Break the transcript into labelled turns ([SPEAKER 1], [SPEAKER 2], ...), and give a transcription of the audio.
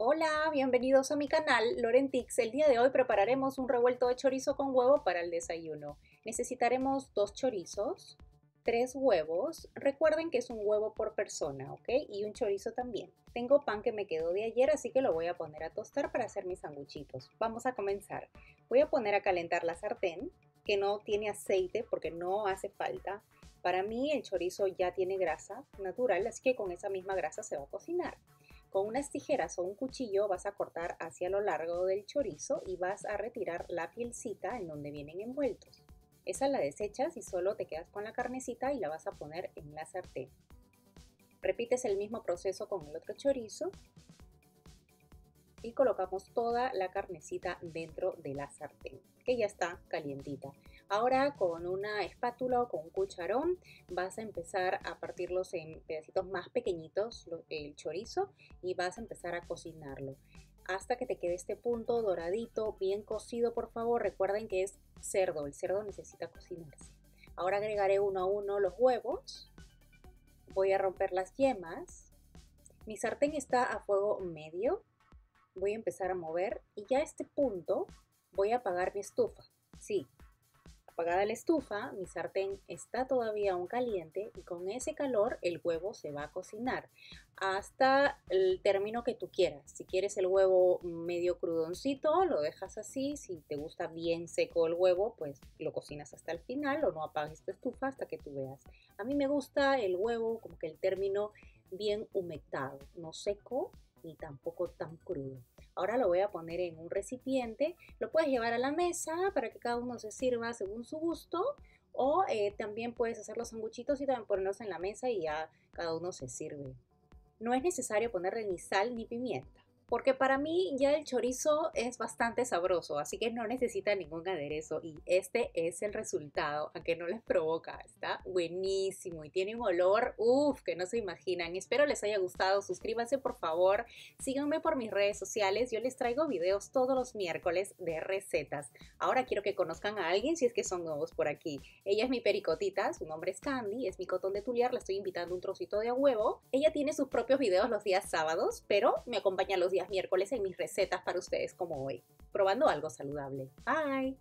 [SPEAKER 1] Hola, bienvenidos a mi canal Lorentix. El día de hoy prepararemos un revuelto de chorizo con huevo para el desayuno. Necesitaremos dos chorizos, tres huevos, recuerden que es un huevo por persona, ¿ok? Y un chorizo también. Tengo pan que me quedó de ayer, así que lo voy a poner a tostar para hacer mis sanguchitos. Vamos a comenzar. Voy a poner a calentar la sartén, que no tiene aceite porque no hace falta. Para mí el chorizo ya tiene grasa natural, así que con esa misma grasa se va a cocinar. Con unas tijeras o un cuchillo vas a cortar hacia lo largo del chorizo y vas a retirar la pielcita en donde vienen envueltos. Esa la desechas y solo te quedas con la carnecita y la vas a poner en la sartén. Repites el mismo proceso con el otro chorizo y colocamos toda la carnecita dentro de la sartén, que ya está calientita. Ahora con una espátula o con un cucharón vas a empezar a partirlos en pedacitos más pequeñitos, el chorizo, y vas a empezar a cocinarlo hasta que te quede este punto doradito, bien cocido, por favor. Recuerden que es cerdo, el cerdo necesita cocinarse. Ahora agregaré uno a uno los huevos. Voy a romper las yemas. Mi sartén está a fuego medio voy a empezar a mover y ya a este punto voy a apagar mi estufa. Sí, apagada la estufa, mi sartén está todavía aún caliente y con ese calor el huevo se va a cocinar hasta el término que tú quieras. Si quieres el huevo medio crudoncito, lo dejas así. Si te gusta bien seco el huevo, pues lo cocinas hasta el final o no apagues tu estufa hasta que tú veas. A mí me gusta el huevo como que el término bien humectado, no seco ni tampoco tan crudo. Ahora lo voy a poner en un recipiente. Lo puedes llevar a la mesa para que cada uno se sirva según su gusto. O eh, también puedes hacer los sanguchitos y también ponerlos en la mesa y ya cada uno se sirve. No es necesario ponerle ni sal ni pimienta porque para mí ya el chorizo es bastante sabroso, así que no necesita ningún aderezo y este es el resultado, a que no les provoca, está buenísimo y tiene un olor, uff, que no se imaginan. Espero les haya gustado, suscríbanse por favor, síganme por mis redes sociales, yo les traigo videos todos los miércoles de recetas. Ahora quiero que conozcan a alguien si es que son nuevos por aquí. Ella es mi pericotita, su nombre es Candy, es mi cotón de tuliar, le estoy invitando un trocito de huevo. Ella tiene sus propios videos los días sábados, pero me acompaña los miércoles en mis recetas para ustedes como hoy, probando algo saludable. Bye.